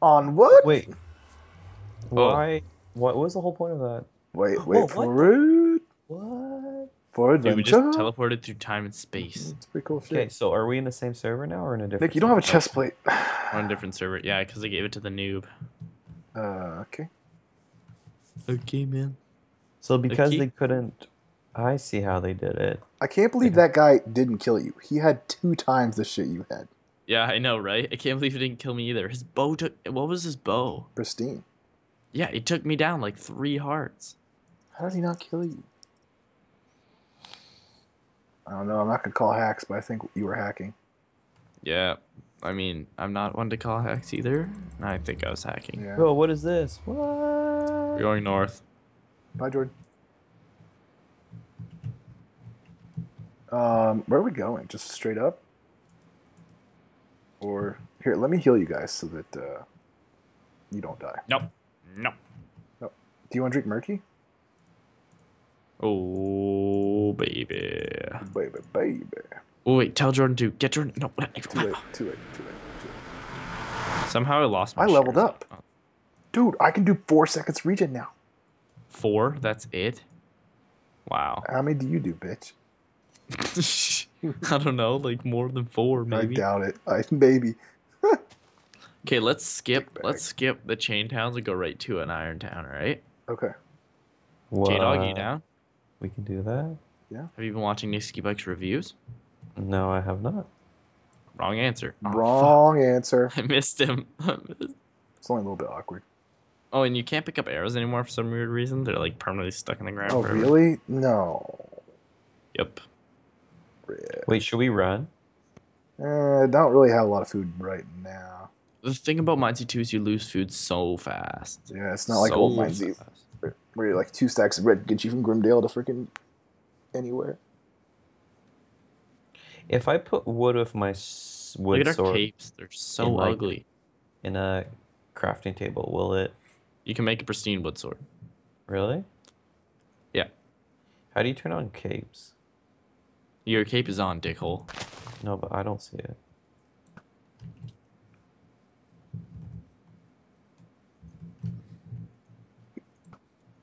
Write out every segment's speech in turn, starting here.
On what? Wait. Oh. Why? What was the whole point of that? Wait, Whoa, wait what for it. What? For Dude, we adventure. just teleported through time and space. It's pretty cool shit. Okay, so are we in the same server now or in a different? Nick, you don't have a chest plate. On a different server. Yeah, because I gave it to the noob. Uh, okay. Okay, man. So because key- they couldn't, I see how they did it. I can't believe that guy didn't kill you. He had two times the shit you had. Yeah, I know, right? I can't believe he didn't kill me either. His bow took. What was his bow? Pristine. Yeah, it took me down like three hearts. How did he not kill you? I don't know. I'm not gonna call hacks, but I think you were hacking. Yeah, I mean, I'm not one to call hacks either. I think I was hacking. Yeah. Oh, what is this? What? We're going north. Bye, Jordan. Um, where are we going? Just straight up? Or here, let me heal you guys so that uh, you don't die. Nope. Nope. Nope. Do you want to drink murky? Oh, baby. Baby, baby. Oh, wait, tell Jordan to get Jordan. No, Too late. Too late. Too late. Too late. Somehow I lost my I leveled shares. up. Dude, I can do four seconds regen now. Four? That's it? Wow. How many do you do, bitch? I don't know, like more than four, maybe. I doubt it. I maybe. Okay, let's skip. Let's skip the chain towns and go right to an iron town. All right, Okay. J Dog, uh, you down? We can do that. Yeah. Have you been watching Nick Skibik's reviews? No, I have not. Wrong answer. Oh, fuck. Wrong answer. I missed him. It's only a little bit awkward. oh, and you can't pick up arrows anymore for some weird reason. They're like permanently stuck in the ground. Oh, forever. really? No. Yep. Rip. Wait, should we run? Uh, don't really have a lot of food right now. The thing about Minez 2 is you lose food so fast. Yeah, it's not like So old mines fast. where you're like two stacks of bread get you from Grimdale to freaking anywhere. If I put wood with my s- wood Look at our sword capes. They're so in, like- ugly. in a crafting table, will it You can make a pristine wood sword. really? Yeah. How do you turn on capes? Your cape is on, dickhole. No, but I don't see it.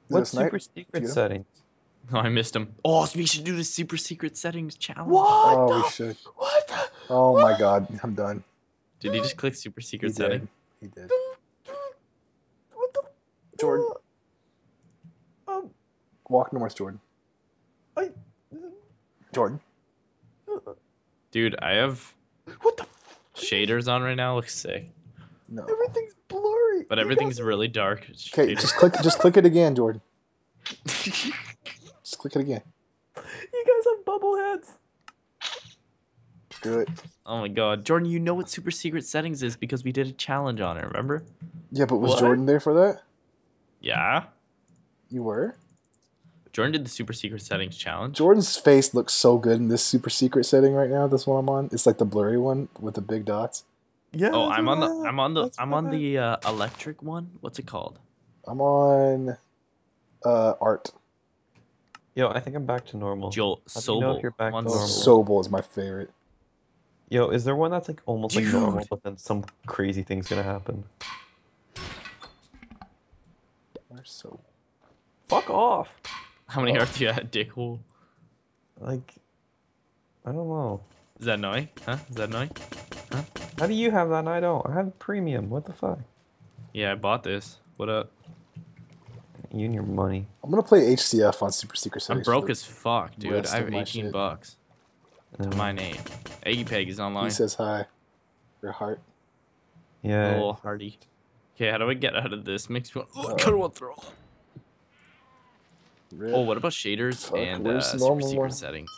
What this night? super secret Tito? settings? Oh, I missed him. Oh, so we should do the super secret settings challenge. Oh, we should. What? The? Oh my god, I'm done. Did he just click super He secret did. setting? He did. What the? Jordan, Um, walk north, Jordan. I. Jordan. Dude, I have What the? f- shaders on right now. Looks sick. No. Everything's blurry. But everything's guys- really dark. Okay, just click. Just click it again, Jordan. Just click it again. You guys have bubble heads. Do it. oh my god. Jordan, you know what super secret settings is because we did a challenge on it, remember? Yeah, but was What? Jordan there for that? Yeah. You were. Jordan did the super secret settings challenge. Jordan's face looks so good in this super secret setting right now. This one I'm on. It's like the blurry one with the big dots. Yeah. Oh, I'm on the I- I'm on the I'm on the uh, electric one. What's it called? I'm on uh, art. Yo, I think I'm back to normal. Joel How do you know if you're back to normal? Sobel is my favorite. Yo, is there one that's like almost like normal, but then some crazy thing's gonna happen? Where's Sobel? Fuck off. How many hearts do you have, dickhole? Like, I don't know. Is that annoying? Huh? Is that annoying? Huh? How do you have that and I don't? I have premium. What the fuck? Yeah, I bought this. What up? You and your money. I'm gonna play HCF on super secret I'm settings. broke as fuck, dude. I have 18 shit. bucks to my name. Eggy Peg is online. He says hi. Your heart. Yeah. Oh, Hardy. Okay, how do I get out of this? Makes me want. Oh, I Uh, kind of want to throw. up. Rip. Oh, what about shaders Fuck, and uh, where's super secret one? settings?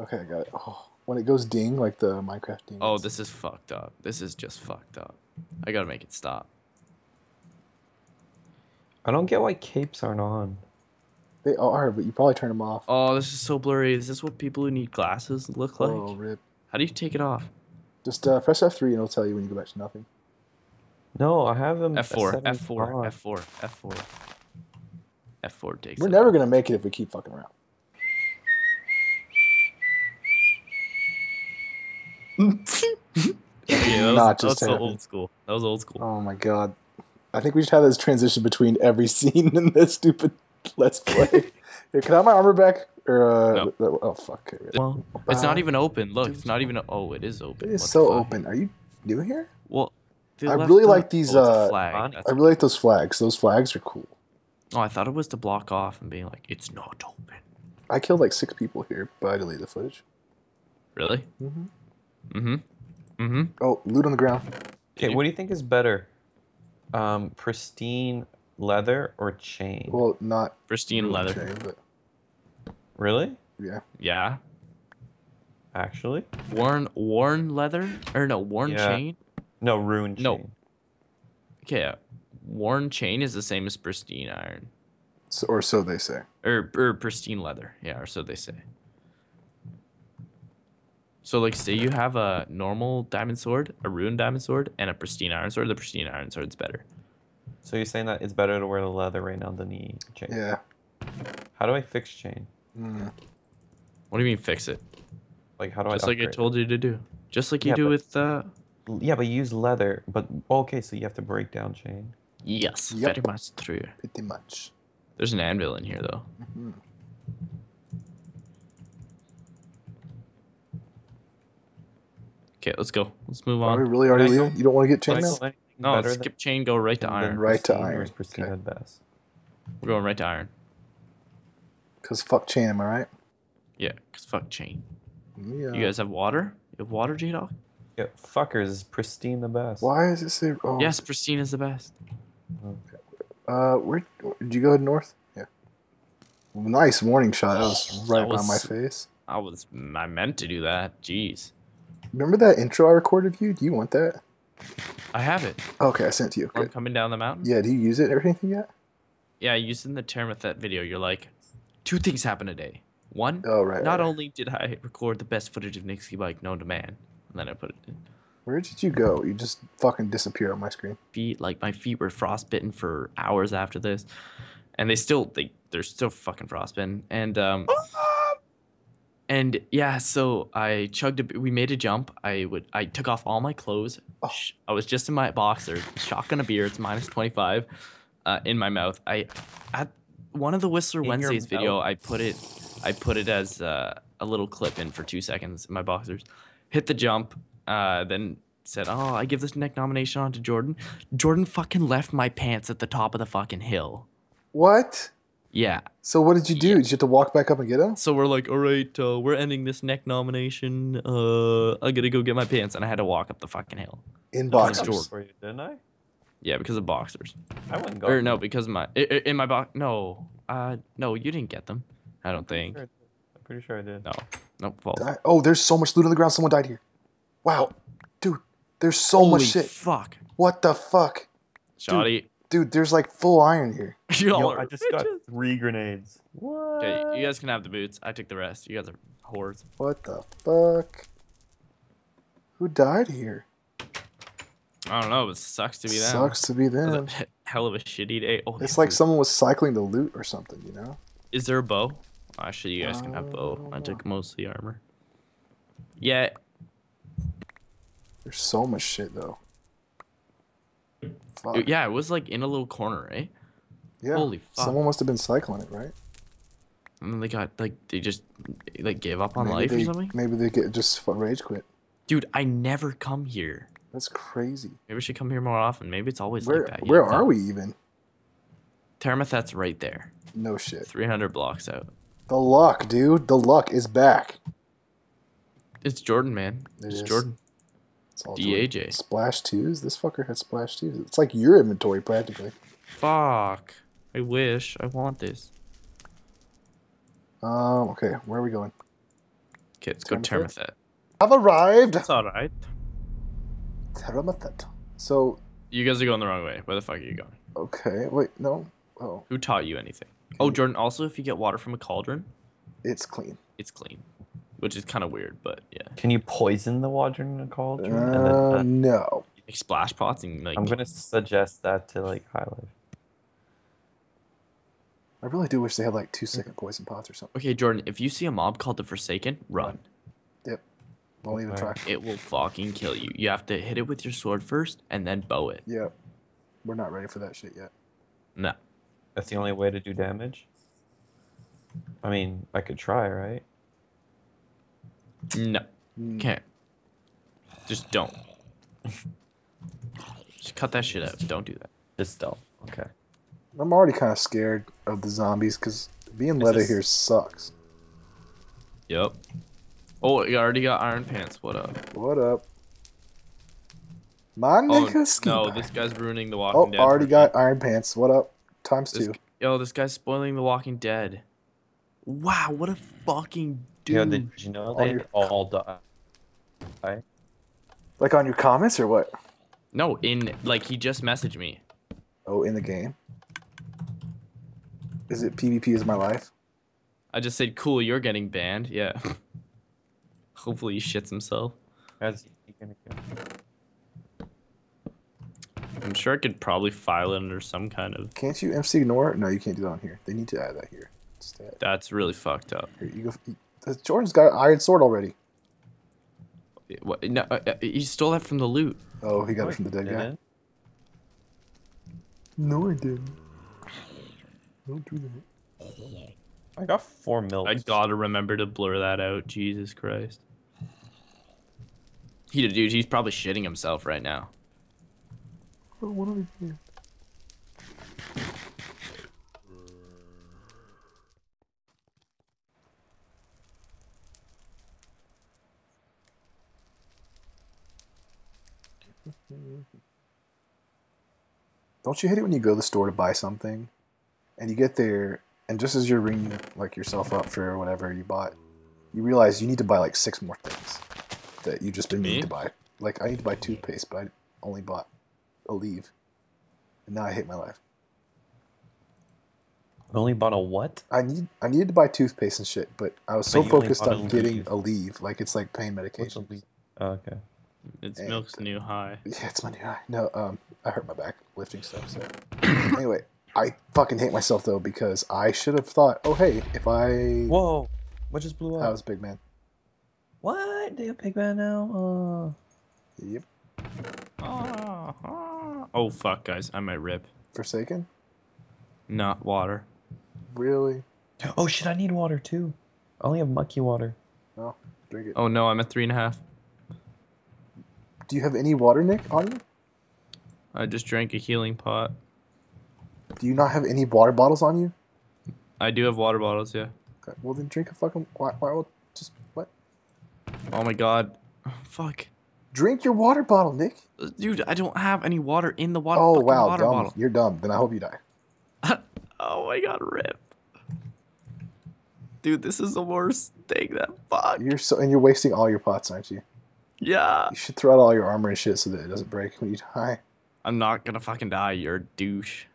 Okay, I got it. Oh, when it goes ding like the Minecraft ding. Oh, this is fucked up. This is just fucked up. I gotta make it stop. I don't get why capes aren't on. They are, but you probably turn them off. Oh, this is so blurry. Is this what people who need glasses look like? Oh, rip. How do you take it off? Just uh, press F3 and it'll tell you when you go back to nothing. No, I have them. F4, set in F4. F4, F4. F4 takes We're it. never gonna make it if we keep fucking around. Okay, that was, Not that was just so old school. That was old school. Oh my god. I think we should have this transition between every scene in this stupid Let's Play. Here, can I have my armor back? Or uh, No. oh fuck. Okay. Well, it's not even open. Look, it's not even. Oh, it is open. It is What so open. Are you new here? Well, I really like these, oh, uh, flag. on- That's- I really like those flags. Those flags are cool. Oh, I thought it was to block off and being like, it's not open. I killed like six people here, but I deleted the footage. Really? hmm Mm-hmm. Mm-hmm. Oh, loot on the ground. Okay, what do you think is better? Um, pristine leather or chain? Well, not Pristine leather. chain, but really? yeah. Yeah. Actually? Worn worn leather or no worn Yeah. chain. No, rune chain. No. Okay, uh, worn chain is the same as pristine iron So, or so they say. or or pristine leather. Yeah, or so they say. So like, say you have a normal diamond sword, a ruined diamond sword, and a pristine iron sword. The pristine iron sword's better. So you're saying that it's better to wear the leather right now than the chain? Yeah. How do I fix chain? Mm. What do you mean fix it? Like, how do Just I Just like I told you to do. Just like you Yeah, do but- with uh. Yeah, but you use leather. But okay, so you have to break down chain. Yes, Yep. very much true. Pretty much. There's an anvil in here though. Mhm. Okay, let's go. Let's move Are we on. really already Can leaving? You don't want to get chainmail? Michael, anything No, better skip chain, go right to than, iron. Right to iron, pristine okay. best? We're going right to iron. Because fuck chain, am I right? Yeah, cause fuck chain. Yeah. You guys have water? You have water, J Dog? Yeah, fuckers, is pristine the best? Why is it say? Oh, Yes, pristine is the best. Uh, where did you go north? Yeah. Nice warning shot. That was That right on my face. I was I meant to do that. Jeez. Remember that intro I recorded of you? Do you want that? I have it. Okay, I sent it to you. I'm Good. coming down the mountain. Yeah, do you use it or anything yet? Yeah, you used in the Termathet video. You're like, two things happen today. One, Oh, right. not right. only did I record the best footage of Nick Skibik known to man, and then I put it in Where did you go? You just fucking disappear on my screen. feet. Like my feet were frostbitten for hours after this, and they still they they're still fucking frostbitten. And um, and yeah, so I chugged. A, b- we made a jump. I would I took off all my clothes. Oh. I was just in my boxers. Shotgun a beer. It's minus twenty five, uh, in my mouth. I at one of the Whistler In Wednesdays video. I put it. I put it as uh, a little clip in for two seconds in my boxers. Hit the jump. Uh, then said, "Oh, I give this neck nomination on to Jordan." Jordan fucking left my pants at the top of the fucking hill. What? Yeah. So what did you do? Yeah. Did you have to walk back up and get him? So we're like, all right, uh, we're ending this neck nomination. Uh, I gotta go get my pants, and I had to walk up the fucking hill. In boxers. Jordan. For you, didn't I? Yeah, because of boxers. I wouldn't go. Or no, because of my i- i- in my box. No, uh, no, you didn't get them. I don't think. Sure I I'm pretty sure I did. No, no, false. Di- Oh, there's so much loot on the ground. Someone died here. Wow, dude, there's so Holy much shit. fuck, What the fuck, Shoddy. dude? There's like full iron here. Yo, I just got three grenades. What? Okay, you guys can have the boots. I took the rest. You guys are whores. What the fuck? Who died here? I don't know. It sucks to be them. Sucks to be It them. hell of a shitty day. Oh, It's like have someone was cycling the loot or something, you know? Is there a bow? Actually, you guys can have bow. I took mostly armor. Yeah, There's so much shit though. Fuck. yeah. It was like in a little corner, right? Yeah. Holy fuck! Someone must have been cycling it, right? And then they got like they just like gave up on maybe life they, or something. Maybe they get just rage quit. Dude, I never come here. That's crazy. Maybe we should come here more often. Maybe it's always Where like that. where are we even? Termathet's right there, No shit. 300 blocks out. The luck, dude. The luck is back. It's Jordan, man. It it's is. Jordan. It's all DAJ. Splash twos. This fucker had splash twos. It's like your inventory practically. Fuck. I wish. I want this. Um. Okay. Where are we going? Okay, let's go Termathet? Termathet. I've arrived. That's all right. Termathet. So You guys are going the wrong way. Where the fuck are you going? okay. Wait. No. Oh, Who taught you anything? Oh, Jordan. Also, if you get water from a cauldron, it's clean. it's clean, which is kind of weird, but yeah. Can you poison the water in a cauldron? and then, Uh, uh, no. Like splash pots and like. I'm gonna suggest that to like High Life. I really do wish they had like two second poison pots or something. Okay, Jordan. If you see a mob called the Forsaken, run. Yep. Don't even try. Okay. It will fucking kill you. You have to hit it with your sword first and then bow it. Yep. We're not ready for that shit yet. No. That's the only way to do damage. I mean, I could try, right? No. Mm, Can't. Just don't. Just cut that shit out. Don't do that. Just stealth. Okay. I'm already kind of scared of the zombies because being This leather is- here sucks. Yep. Oh, you already got iron pants. What up? What up? My Oh, nigga ski no, this guy's ruining the Oh, Walking Dead. already for me. got iron pants. What up? Times This, two. yo, this guy's spoiling the Walking Dead. Wow, what a fucking dude. Yo, did you know All they your- all die? Like on your comments or what? No, in like he just messaged me. Oh, in the game. Is it PvP is my life? I just said, "Cool, you're getting banned." Yeah. Hopefully he shits himself. How's he gonna kill? I'm sure I could probably file it under some kind of. Can't you MC ignore? No, you can't do that on here. They need to add that here. Instead. That's really fucked up. Here, you go. Jordan's got an iron sword already. What? No, uh, uh, he stole that from the loot. Oh, he got it from the dead guy. didn't? No, I didn't. Don't do that. I got four mil. I gotta remember to blur that out. Jesus Christ. He, dude, he's probably shitting himself right now. What are we doing? Don't you hate it when you go to the store to buy something, and you get there, and just as you're ringing like yourself up for whatever you bought, you realize you need to buy like six more things that you just didn't need to buy. Like I need to buy toothpaste, but I only bought Aleve, and now I hate my life. Only bought a what? I need I needed to buy toothpaste and shit, but I was so focused on Aleve. getting leave, like it's like pain a medication. Oh, okay. It's And- Milk's new high. Yeah, it's my new high. No, um, I hurt my back lifting stuff. So anyway, I fucking hate myself though because I should have thought, oh hey, if I Whoa! What just blew up? that was big man. What? They have Big Man now? Yep, Ah, ah. Oh fuck, guys, I might rip. Forsaken. Not water. Really? Uh... Oh shit! I need water too. I only have mucky water. Drink it. Oh no, I'm at three and a half. Do you have any water, Nick, on you? I just drank a healing pot. Do you not have any water bottles on you? I do have water bottles, yeah. Okay, well then drink a fucking. Why? Why? Just what? Oh my god. Oh, fuck. Drink your water bottle, Nick. Uh, dude, I don't have any water in the water. Oh wow, water dumb. bottle. You're dumb. Then I hope you die. Oh my god, rip. Dude, this is the worst thing that fuck. You're so and you're wasting all your pots, aren't you? Yeah. You should throw out all your armor and shit so that it doesn't break when you die. I'm not gonna fucking die, you're a douche.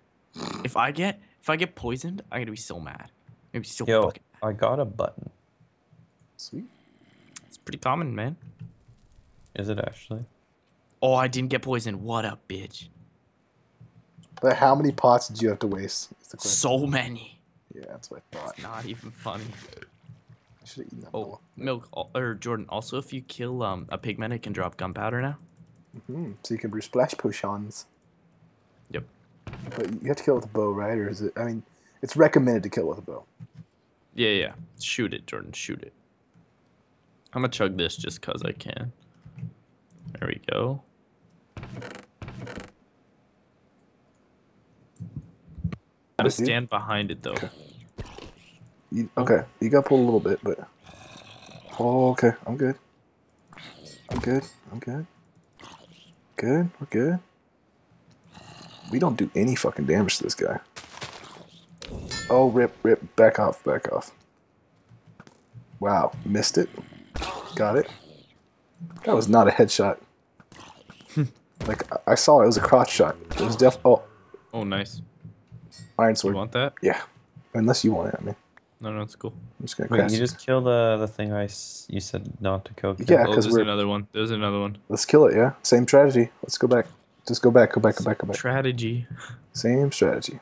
If I get if I get poisoned, I'm gonna be so mad. I'm gonna be so Yo, fucking I got a button. Sweet. it's pretty common, man. Is it actually? Oh, I didn't get poisoned. What up, bitch? But how many pots did you have to waste? Is the question. So many. yeah, that's what I thought. It's not even funny. I should have eaten that Oh, milk al- or Jordan. Also, if you kill um a pigman, it can drop gunpowder now. hmm So you can brew splash potions. Yep. But you have to kill with a bow, right? Or is it? I mean, it's recommended to kill with a bow. Yeah, yeah. Shoot it, Jordan. Shoot it. I'm gonna chug this just cause I can. There we go. Gotta With you? stand behind it though. You, oh. okay, you got pulled a little bit, but oh, okay, I'm good. I'm good. I'm good. Good. We're good. We don't do any fucking damage to this guy. Oh, rip, rip, back off, back off. Wow, missed it. Got it. That was not a headshot. like I- I saw it, it was a crotch shot. It was def. Oh, Oh, nice. iron sword. You want that? Yeah, unless you want it. I mean, No, no, it's cool. I'm just gonna Wait, cast. you just killed the the thing I s- you said not to kill. Yeah, oh, 'cause there's we're- another one. There's another one. Let's kill it, yeah? Same strategy. Let's go back. Just go back, go back, go back, go back. Strategy. Same strategy.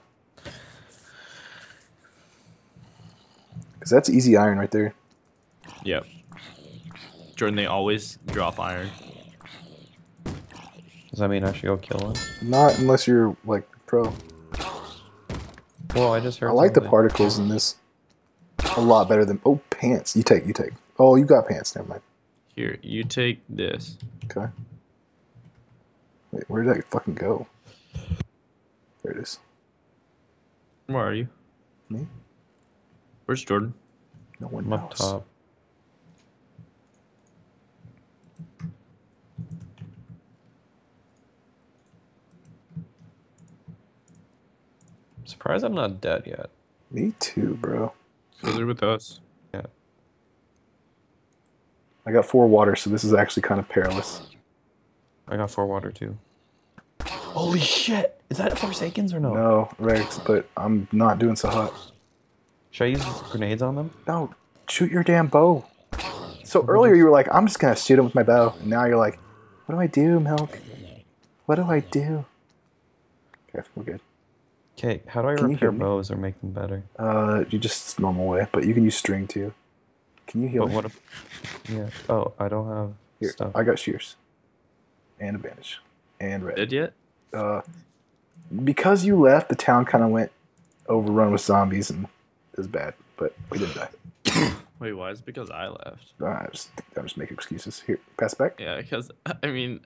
Because that's easy iron right there. Yep. Jordan, they always drop iron. Does that mean I should go kill one? Not unless you're like pro. Well, I just heard. I like the something. particles in this a lot better than. Oh, pants. You take. You take. Oh, you got pants. Never mind. Here, you take this. Okay. Wait, where did that fucking go? There it is. Where are you? Me? Where's Jordan? No one I'm up knows. top. I'm surprised I'm not dead yet. Me too, bro. So they're with us. Yeah. I got four water, so this is actually kind of perilous. I got four water too. Holy shit! Is that Forsakens or no? No, Rex, but I'm not doing so hot. Should I use grenades on them? No, shoot your damn bow. So earlier you were like, I'm just gonna shoot him with my bow, and now you're like, what do I do, Milk? What do I do? Okay, I think we're good. Okay, how do I Can repair bows or make them better? Uh, you just normal way, but you can use string too. Can you heal But me? what if? Yeah. Oh, I don't have Here, stuff. I got shears. And a bandage. And red. Dead yet? Uh, because you left, the town kind of went overrun with zombies, and it was bad. But we didn't die. Wait, why? It's because I left. Uh, I just, I'm just making excuses. Here, pass back. Yeah, because I mean,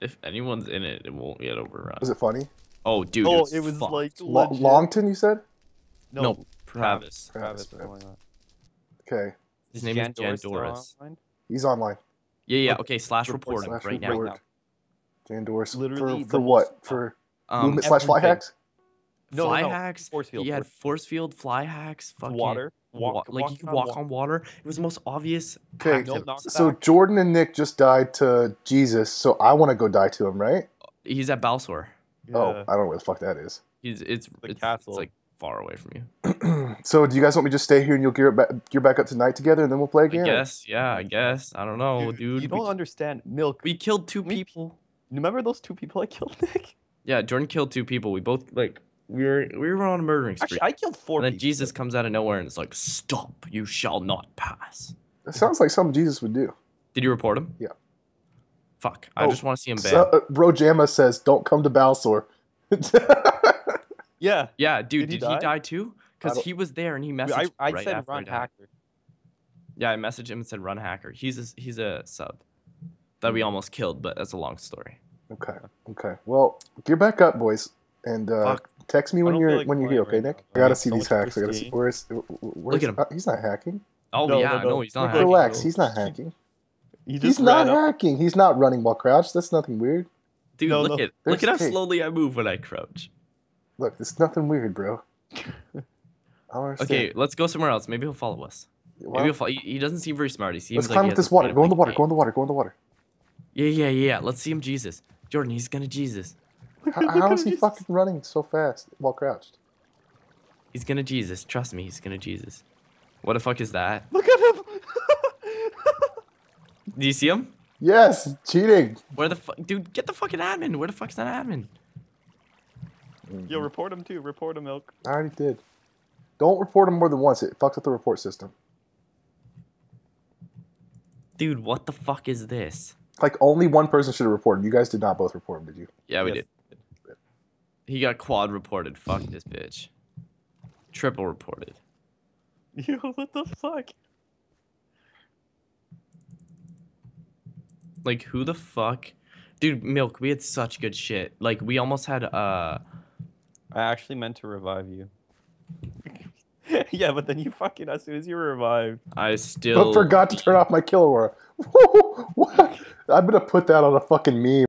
if anyone's in it, it won't get overrun. Was it funny? Oh, dude. oh, it's it was fucked. like Lo- legit- Longton, you said? No, no, Travis. On? Okay, His Is name is Jan Jan Doris Doris. online? he's online. Yeah, yeah. Okay, slash report report him slash right now. report. Jan Doris. Literally for, for what? For Um, movement slash fly hacks? No, fly no, hacks. force field, He had force- force field, fly hacks, fucking water. wa- Walk, like walk you could walk on water. It was the most obvious. Okay, hack No. So Jordan and Nick just died to Jesus, so I want to go die to him, right? He's at Balsor. Oh, I don't know where the fuck that is. He's it's The it's, castle. it's like far away from you. so do you guys want me to just stay here and you'll gear back, gear back up tonight together, and then we'll play again? or- guess. Yeah, I mm. guess. I don't know, dude. You we, don't understand, Milk. we killed two we- people. Remember those two people I killed, Nick? Yeah, Jordan killed two people. We both like we were we were on a murdering spree. Actually, I killed four and then people. Jesus comes out of nowhere and it's like, "Stop! You shall not pass." That sounds like something Jesus would do. Did you report him? Yeah. Fuck! I Oh, just want to see him banned. So, uh, Bro Jamma says, "Don't come to Balsor." Yeah. yeah, dude. Did he Did, he die? die too? Because he was there and he messaged. I, I right said after run hacker. Yeah, I messaged him and said, "Run hacker." He's a, he's a sub that we almost killed, but that's a long story. okay, okay. Well, gear back up, boys, and uh, Fuck. text me when you're like when you're here, okay, right Nick? now. I gotta see need these hacks. I gotta see. pristine. Where's where's Look at him. uh, he's not hacking. Oh No, yeah, no, no, no. he's not Nick, hacking. Relax, he's not hacking. He He's not ran up. hacking. He's not running while crouched. That's nothing weird. Dude, No, look no. at look at how Kate. slowly I move when I crouch. Look, it's nothing weird, bro. I don't understand. Okay, let's go somewhere else. Maybe he'll follow us. Well, Maybe he'll follow. He, he doesn't seem very smart. He seems let's like climb he up this water. Go in the water. like Go in the water. Go in the water. Yeah, yeah, yeah. Let's see him Jesus. Jordan, he's gonna Jesus. How, Look how at is he Jesus. fucking running so fast while crouched? He's gonna Jesus. Trust me, he's gonna Jesus. What the fuck is that? Look at him. Do you see him? Yes, cheating. Where the fuck, dude? Get the fucking admin. Where the fuck's that admin? Yo, report him too. Report him, Milk. I already did. Don't report him more than once. It fucks up the report system. Dude, what the fuck is this? Like only one person should have reported. You guys did not both report him, did you? Yeah, we Yes. did. He got quad reported. Fuck this bitch. Triple reported. Yo, what the fuck? Like who the fuck? Dude, milk. We had such good shit. Like we almost had uh. I actually meant to revive you. yeah, but then you fucking as soon as you were revived. I still But forgot to turn off my kill aura. I'm gonna put that on a fucking meme.